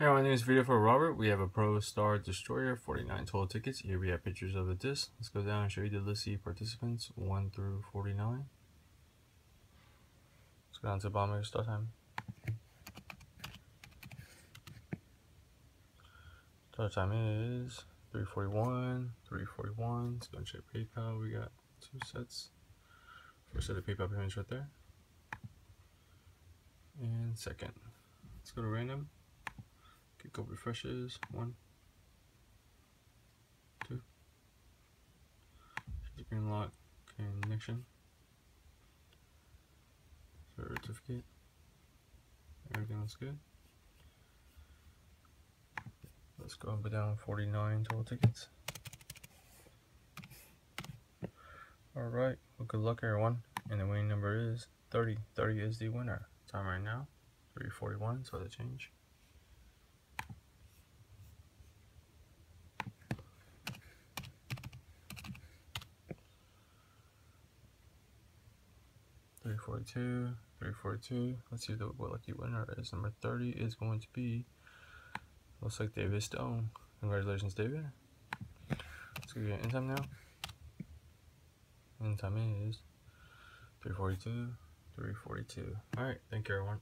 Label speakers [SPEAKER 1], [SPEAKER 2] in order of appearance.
[SPEAKER 1] Hey everyone, in this video for Robert, we have a Pro Star Destroyer, 49 total tickets. Here we have pictures of the disc. Let's go down and show you the list of participants, 1 through 49. Let's go down to of start time. Start time is 341, 341. Let's go and check PayPal. We got two sets. First set of PayPal payments right there. And second. Let's go to random. Couple refreshes. One, two. Green lock connection. Certificate. Everything looks good. Let's go and put down 49 total tickets. Alright, well good luck everyone. And the winning number is 30. 30 is the winner. Time right now, 341, so the change. Three forty-two, three forty-two. Let's see the what lucky winner is. Number thirty is going to be. Looks like David Stone. Congratulations, David. Let's go get in time now. In time is three forty-two, three forty-two. All right, thank you, everyone.